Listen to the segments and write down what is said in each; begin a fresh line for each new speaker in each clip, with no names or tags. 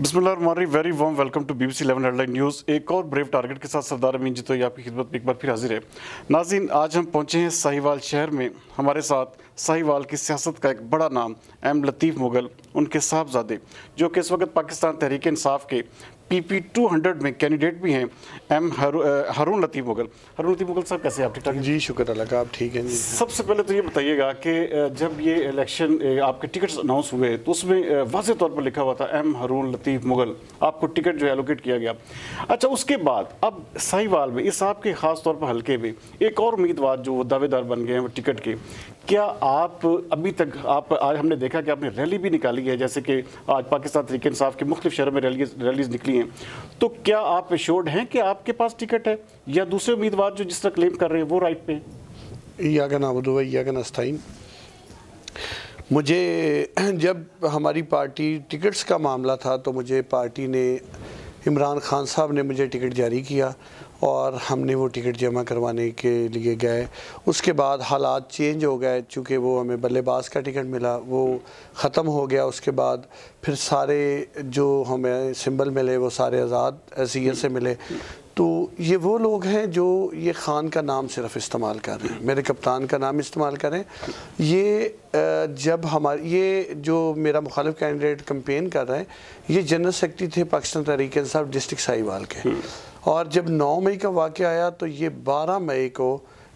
Bismillah very warm welcome to BBC 11 headline news एक और brave target के साथ सरदार अमीन जी तो ये आपकी खिदमत में एक बार फिर हाजिर है। नाजिन आज हम पहुँचे हैं साहिवाल शहर में। हमारे साथ साहिवाल की सियासत का एक बड़ा नाम, एम लतीफ़ मुगल, उनके साहबजादे, जो कि इस वक्त पाकिस्तान तहरीक इंसाफ के पी पी टू हंड्रेड में कैंडिडेट भी हैं एम हरून लतीफ़ मुगल। हरून लतीफ़ मुगल साहब कैसे आप? ठीक ठाक
जी शुक्र अल्लाह का आप ठीक हैं? जी।
सबसे पहले तो ये बताइएगा कि जब ये इलेक्शन आपके टिकट्स अनाउंस हुए तो उसमें वाज तौर पर लिखा हुआ था एम हरून लतीफ़ मुगल। आपको टिकट जो एलोकेट किया गया। अच्छा उसके बाद अब साहिवाल में इस आपके ख़ास तौर पर हल्के में एक और उम्मीदवार जो दावेदार बन गए हैं वो टिकट के। क्या आप अभी तक आप आज हमने देखा कि आपने रैली भी निकाली है जैसे कि आज पाकिस्तान तरीके इंसाफ के मुख्तु शहरों में रैली रैलीज निकली हैं। तो क्या आप एश्योर्ड हैं कि आपके पास टिकट है? या दूसरे उम्मीदवार जो जिस तरह क्लेम कर रहे हैं, वो राइट पे
या का नाबुदो या का नस्ताइन मुझे जब हमारी पार्टी टिकट्स का मामला था तो मुझे पार्टी ने, इमरान खान साहब ने मुझे टिकट जारी किया। और हमने वो टिकट जमा करवाने के लिए गए। उसके बाद हालात चेंज हो गए, चूँकि वो हमें बल्लेबाज का टिकट मिला, वो ख़त्म हो गया। उसके बाद फिर सारे जो हमें सिंबल मिले, वो सारे आज़ाद हैसीत से मिले। तो ये वो लोग हैं जो ये ख़ान का नाम सिर्फ़ इस्तेमाल कर रहे हैं, मेरे कप्तान का नाम इस्तेमाल करें ये जब हमारे, ये जो मेरा मुखालिफ कैंडिडेट कंपेन कर रहे हैं, ये जनरल सेक्रेटरी थे पाकिस्तान तहरीक इंसाफ डिस्ट्रिक्ट साहिवाल के। और जब 9 मई का वाक़ आया तो ये 12 मई को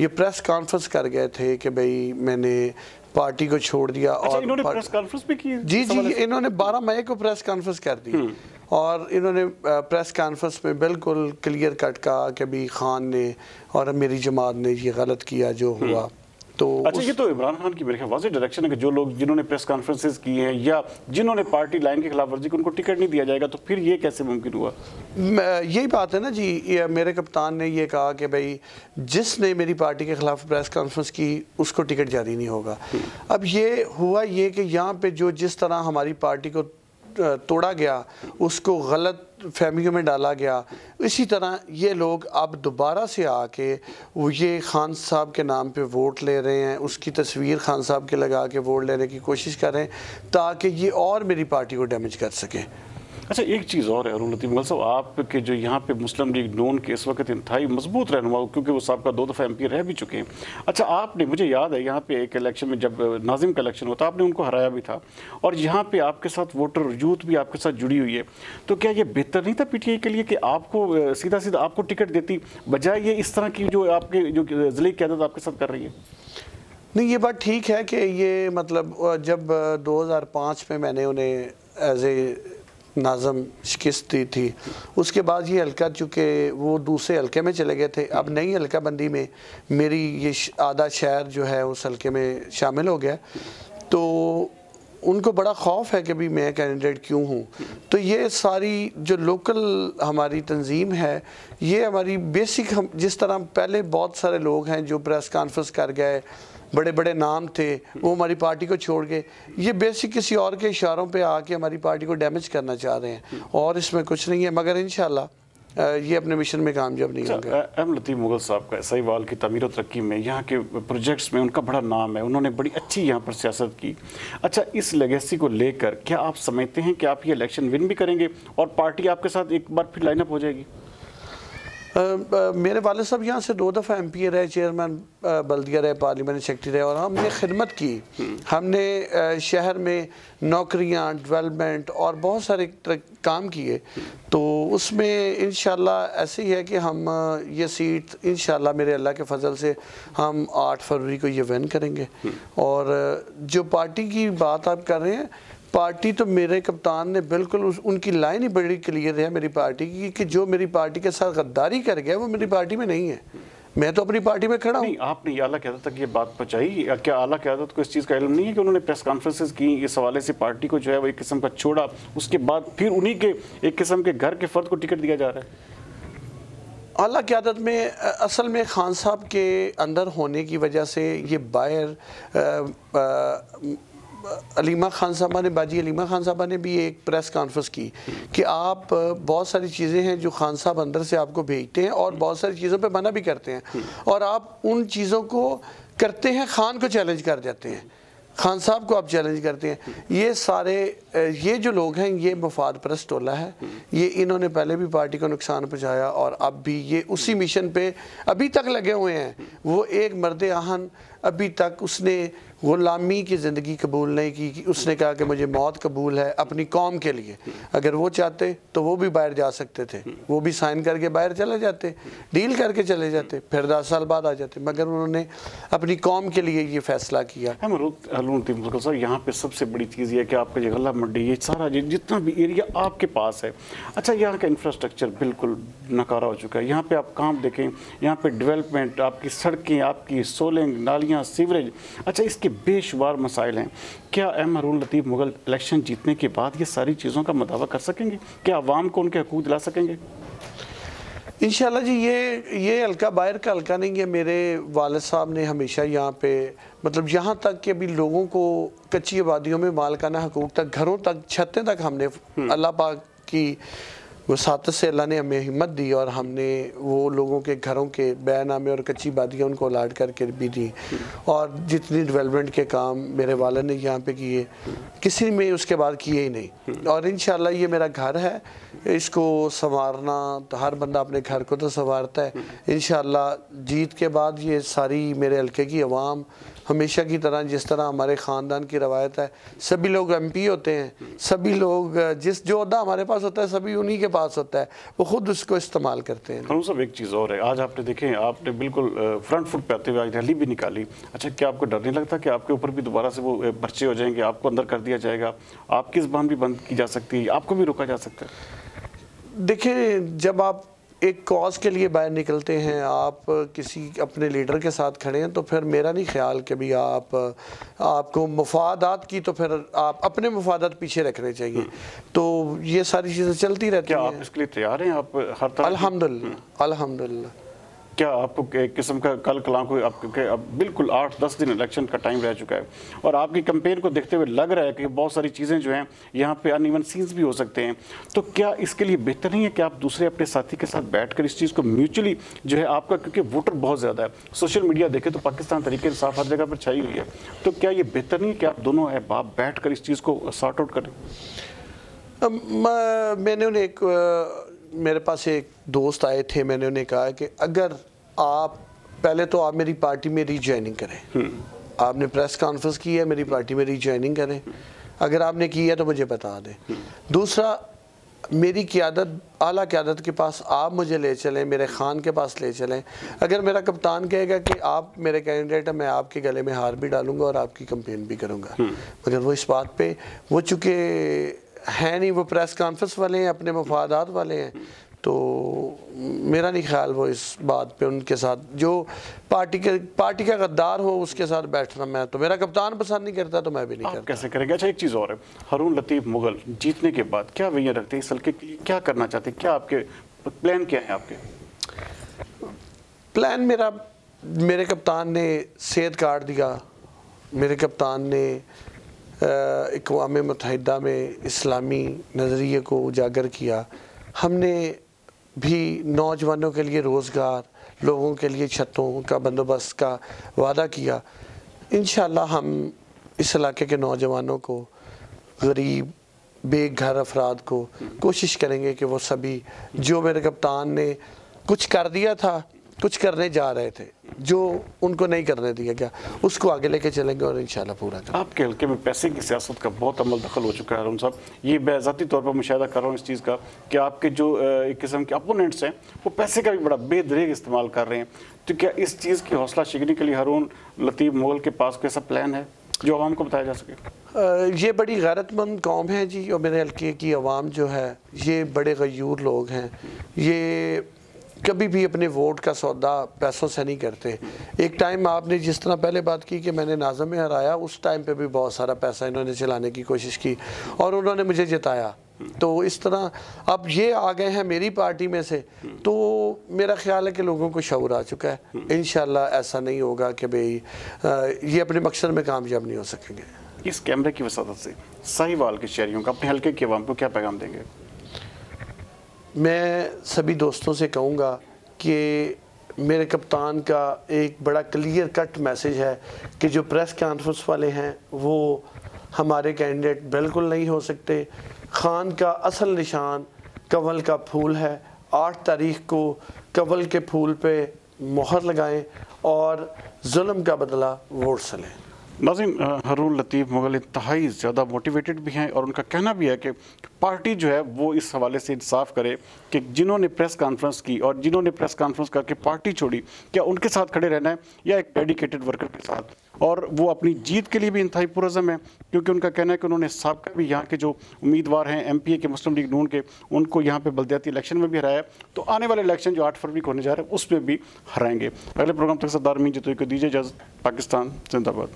ये प्रेस कॉन्फ्रेंस कर गए थे कि भाई मैंने पार्टी को छोड़ दिया
अच्छा, और इन्होंने प्रेस कॉन्फ्रेंस भी की
जी जी इन्होंने 12 मई को प्रेस कॉन्फ्रेंस कर दी हम्म। और इन्होंने प्रेस कॉन्फ्रेंस में बिल्कुल क्लियर कट कहा कि भाई खान ने और मेरी जमात ने ये गलत किया जो हम्म। हुआ
तो अच्छा ये तो इमरान खान की मेरे ख्याल वाजे डायरेक्शन है कि जो लोग जिन्होंने प्रेस कॉन्फ्रेंसेज की हैं या जिन्होंने पार्टी लाइन के खिलाफ वर्जी की उनको टिकट नहीं दिया जाएगा तो फिर ये कैसे मुमकिन हुआ?
यही बात है ना जी मेरे कप्तान ने ये कहा कि भाई जिसने मेरी पार्टी के खिलाफ प्रेस कॉन्फ्रेंस की उसको टिकट जारी नहीं होगा। अब ये हुआ ये कि यहाँ पर जो जिस तरह हमारी पार्टी को तोड़ा गया उसको गलत फहमियों में डाला गया। इसी तरह ये लोग अब दोबारा से आके वो ये खान साहब के नाम पे वोट ले रहे हैं। उसकी तस्वीर खान साहब के लगा के वोट लेने की कोशिश कर रहे हैं ताकि ये और मेरी पार्टी को डैमेज कर सकें।
अच्छा एक चीज़ और है, अरुण लतीफ़ मुगल साहब, आपके जो यहाँ पे मुस्लिम लीग नून के इस वक्त इंतहाई मज़बूत रहनुमा, क्योंकि वो साहब का दो दफ़ा एम पी रह भी चुके हैं। अच्छा आपने, मुझे याद है, यहाँ पे एक इलेक्शन में जब नाजिम का इलेक्शन होता आपने उनको हराया भी था, और यहाँ पे आपके साथ वोटर यूथ भी आपके साथ जुड़ी हुई है। तो क्या ये बेहतर नहीं था पी टी आई के लिए कि आपको सीधा सीधा आपको टिकट देती, बजाय ये इस तरह की जो आपके, जो ज़िले की क्यादत आपके साथ कर रही है?
नहीं, ये बात ठीक है कि ये मतलब जब 2005 में मैंने उन्हें एज ए नाज़म शिकस्त दी थी। उसके बाद ये हल्का, चूँकि वो दूसरे हल्के में चले गए थे, अब नई हल्का बंदी में मेरी ये आधा शहर जो है उस हल्के में शामिल हो गया। तो उनको बड़ा खौफ है कि भी मैं कैंडिडेट क्यों हूँ? तो ये सारी जो लोकल हमारी तंजीम है, ये हमारी बेसिक हम, जिस तरह पहले बहुत सारे लोग हैं जो प्रेस कॉन्फ्रेंस कर गए बड़े बड़े नाम थे वो हमारी पार्टी को छोड़ गए ये बेसिक किसी और के इशारों पे आके हमारी पार्टी को डैमेज करना चाह रहे हैं। और इसमें कुछ नहीं है मगर इन ये अपने मिशन में कामयाब नहीं
अच्छा, होंगे। एम लतीफ़ मुगल साहब का सहीवाल की तमीर तरक्की में यहाँ के प्रोजेक्ट्स में उनका बड़ा नाम है उन्होंने बड़ी अच्छी यहाँ पर सियासत की। अच्छा इस लेगेसी को लेकर क्या आप समझते हैं कि आप ये इलेक्शन विन भी करेंगे और पार्टी आपके साथ एक बार फिर लाइनअप हो जाएगी?
मेरे वाले साहब यहाँ से दो दफ़ा एम पी रहे चेयरमैन बल्दिया रहे पार्लियामेंट सेक्रेटरी रहे और हमने खिदमत की। हमने शहर में नौकरियाँ डेवलपमेंट और बहुत सारे काम किए। तो उसमें इन ऐसे ही है कि हम ये सीट इन मेरे अल्लाह के फजल से हम आठ फरवरी को ये विन करेंगे। और जो पार्टी की बात आप कर रहे हैं पार्टी तो मेरे कप्तान ने बिल्कुल उस उनकी लाइन ही बड़ी क्लियर है मेरी पार्टी की कि जो मेरी पार्टी के साथ गद्दारी कर गया वो मेरी पार्टी में नहीं है। मैं तो अपनी पार्टी में खड़ा हूँ।
आपने आला क्यादत तक ये बात पहुँचाई क्या आला क्यादत को इस चीज़ का इलम नहीं है कि उन्होंने प्रेस कॉन्फ्रेंसेज की इस हवाले से पार्टी को जो है वो एक किस्म का छोड़ा उसके बाद फिर उन्हीं के एक किस्म के घर के फर्द को टिकट दिया जा रहा है?
अल्लाह क्यादत में असल में खान साहब के अंदर होने की वजह से ये बाहर अलीमा खान साहबा ने बाजी, अलीमा खान साहबा ने भी एक प्रेस कॉन्फ्रेंस की कि आप बहुत सारी चीज़ें हैं जो खान साहब अंदर से आपको भेजते हैं और बहुत सारी चीज़ों पे मना भी करते हैं। और आप उन चीज़ों को करते हैं, खान को चैलेंज कर जाते हैं। खान साहब को आप चैलेंज करते हैं। ये सारे ये जो लोग हैं, ये मफाद परस्त टोला है। ये इन्होंने पहले भी पार्टी को नुकसान पहुँचाया और अब भी ये उसी मिशन पे अभी तक लगे हुए हैं। वो एक मर्द आहन अभी तक उसने गुलामी की ज़िंदगी कबूल नहीं की, कि उसने कहा कि मुझे मौत कबूल है अपनी कौम के लिए। अगर वो चाहते तो वो भी बाहर जा सकते थे। वो भी साइन करके बाहर चले जाते, डील करके चले जाते, फिर दस साल बाद आ जाते। मगर उन्होंने अपनी कौम के लिए ये फैसला किया।
यहाँ पे सबसे बड़ी चीज़ यह कि आपका ये गला मंडी, ये सारा जितना भी एरिया आपके पास है। अच्छा यहाँ का इंफ्रास्ट्रक्चर बिल्कुल नकारा हो चुका है। यहाँ पे आप काम देखें, यहाँ पे डेवलपमेंट आपकी सड़कें, आपकी सोलिंग नालियाँ सीवरेज अच्छा इसके के बेशुमार मसाइल हैं। क्या एम हरून लतीफ़ मुगल इलेक्शन जीतने के बाद ये सारी चीज़ों का मदावा कर सकेंगे? क्या आवाम को उनके हकूक दिला सकेंगे?
इंशाल्लाह जी ये ये हल्का बाहर का हल्का नहीं है मेरे वालद साहब ने हमेशा यहाँ पे मतलब यहाँ तक कि अभी लोगों को कच्ची आबादियों में मालकाना हकूक तक घरों तक छतें तक हमने हम्म। अल्लाह पाक की वो सात से अल्लाह ने हमें हिम्मत दी और हमने वो लोगों के घरों के बैनामे और कच्ची बादियाँ उनको अलाट करके भी दी। और जितनी डेवलपमेंट के काम मेरे वाले ने यहाँ पे किए, किसी में उसके बाद किए ही नहीं। और इन ये मेरा घर है, इसको संवारना तो हर बंदा अपने घर को तो संवारता है। इन जीत के बाद ये सारी मेरे हल्के की आवाम हमेशा की तरह जिस तरह हमारे ख़ानदान की रवायत है सभी लोग एमपी होते हैं सभी लोग जिस जो अहदा हमारे पास होता है सभी उन्हीं के पास होता है वो खुद उसको इस्तेमाल करते हैं।
हाँ सब एक चीज़ और है आज आपने देखें आपने बिल्कुल फ्रंट फुट पे आते हुए आज रैली भी निकाली। अच्छा क्या आपको डर नहीं लगता कि आपके ऊपर भी दोबारा से वो पर्चे हो जाएँगे आपको अंदर कर दिया जाएगा? आपकी ज़बान भी बंद की जा सकती है आपको भी रोका जा सकता है?
देखिए जब आप एक कॉज के लिए बाहर निकलते हैं। आप किसी अपने लीडर के साथ खड़े हैं तो फिर मेरा नहीं ख्याल कि भी आप आपको मफादात की तो फिर आप अपने मफादात पीछे रखने चाहिए। हम्म। तो ये सारी चीज़ें चलती रहती
हैं। आप इसके लिए तैयार हैं? आप हर तरह
अल्हम्दुलिल्लाह अल्हम्दुलिल्लाह।
क्या आपको एक किस्म का कल कला को आप क्योंकि अब बिल्कुल आठ, दस दिन इलेक्शन का टाइम रह चुका है। और आपकी कंपेन को देखते हुए लग रहा है कि बहुत सारी चीज़ें जो हैं, यहाँ पे अनइवन सीन्स भी हो सकते हैं। तो क्या इसके लिए बेहतर नहीं है कि आप दूसरे अपने साथी के साथ बैठ कर इस चीज़ को म्यूचुअली जो है आपका, क्योंकि वोटर बहुत ज़्यादा है। सोशल मीडिया देखे तो पाकिस्तान तरीके साफ़ हर जगह पर छाई हुई है। तो क्या ये बेहतर नहीं है कि आप दोनों है बाप बैठ कर इस चीज़ को सॉर्ट आउट करें?
मैंने उन्हें एक मेरे पास एक दोस्त आए थे, मैंने उन्हें कहा कि अगर आप पहले तो आप मेरी पार्टी में रीज्वाइनिंग करें हम्म। आपने प्रेस कॉन्फ्रेंस की है मेरी पार्टी में रीज्वाइनिंग करें अगर आपने की है तो मुझे बता दें हम्म। दूसरा मेरी क्यादत आला क्यादत के पास आप मुझे ले चलें मेरे खान के पास ले चलें अगर मेरा कप्तान कहेगा कि आप मेरे कैंडिडेट हैं मैं आपके गले में हार भी डालूँगा और आपकी कंप्लेन भी करूँगा हम्म। मगर वो इस बात पे वो चूँकि हैं नहीं वो प्रेस कॉन्फ्रेंस वाले हैं अपने मफादात वाले हैं तो मेरा नहीं ख्याल वो इस बात पे उनके साथ। जो पार्टी के पार्टी का गद्दार हो उसके साथ बैठना मैं तो मेरा कप्तान पसंद नहीं करता तो मैं भी नहीं करता।
कैसे करेंगे? अच्छा एक चीज़ और है। हरून लतीफ़ मुगल जीतने के बाद क्या वैया रखते हैं इस हल्के के लिए क्या करना चाहते हैं? क्या आपके प्लान क्या है आपके?
प्लान मेरा मेरे कप्तान ने सेहत कार्ड दिया। मेरे कप्तान ने अकवा मुतहदा में इस्लामी नज़रिए को उजागर किया। हमने भी नौजवानों के लिए रोज़गार, लोगों के लिए छतों का बंदोबस्त का वादा किया। इन हम इस इलाके के नौजवानों को, गरीब, बेघर अफराद को कोशिश करेंगे कि वो सभी, जो मेरे कप्तान ने कुछ कर दिया था, कुछ करने जा रहे थे। जो उनको नहीं करने दिया गया उसको आगे लेके चलेंगे और इंशाल्लाह पूरा
करेंगे। आपके हल्के में पैसे की सियासत का बहुत अमल दखल हो चुका है अरुण साहब। ये बेजाती तौर पर मुशाह कर रहा हूँ इस चीज़ का कि आपके जो एक किस्म के अपोनेंट्स हैं वो पैसे का भी बड़ा बेदरेग इस्तेमाल कर रहे हैं। तो क्या इस चीज़ की हौसला शिकनी के लिए हरून लतीफ़ मुगल के पास कैसा प्लान है जो आवाम को बताया जा सके?
ये बड़ी गैरतमंद कौम है जी और मेरे हल्के की आवाम जो है ये बड़े गयूर लोग हैं। ये कभी भी अपने वोट का सौदा पैसों से नहीं करते। एक टाइम आपने जिस तरह पहले बात की कि मैंने नाजम में हराया, उस टाइम पे भी बहुत सारा पैसा इन्होंने चलाने की कोशिश की और उन्होंने मुझे जिताया। तो इस तरह अब ये आ गए हैं मेरी पार्टी में से तो मेरा ख्याल है कि लोगों को शौर आ चुका है। इन ऐसा नहीं होगा कि भाई ये अपने मकसद में कामयाब नहीं हो सकेंगे।
इस कैमरे की वसात से साहिवाल के शहरीों का अपने हल्के के अवाम को क्या पैगाम देंगे?
मैं सभी दोस्तों से कहूँगा कि मेरे कप्तान का एक बड़ा क्लियर कट मैसेज है कि जो प्रेस कॉन्फ्रेंस वाले हैं, वो हमारे कैंडिडेट बिल्कुल नहीं हो सकते। खान का असल निशान कवल का फूल है। आठ तारीख को कवल के फूल पे मोहर लगाएँ और जुल्म का बदला वोट से लें।
नाजिम हरून, लतीफ़, मुगल इंतहाई ज़्यादा मोटिवेटेड भी हैं और उनका कहना भी है कि पार्टी जो है वो इस हवाले से इंसाफ करे कि जिन्होंने प्रेस कॉन्फ्रेंस की और जिन्होंने प्रेस कॉन्फ्रेंस करके पार्टी छोड़ी, क्या उनके साथ खड़े रहना है या एक डेडिकेटेड वर्कर के साथ? और वो अपनी जीत के लिए भी इंतहाई पुरज़म है, क्योंकि उनका कहना है कि उन्होंने सबका भी यहाँ के जो उम्मीदवार हैं एम पी ए के मुस्लिम लीग नून के, उनको यहाँ पर बलदियाती इलेक्शन में भी हराया तो आने वाले इलेक्शन जो आठ फरवरी को होने जा रहे हैं उसमें भी हराएँगे। अगले प्रोग्राम तक सरदार मीन जितोई को दीजिए इजाज़त। पाकिस्तान, जिंदाबाद।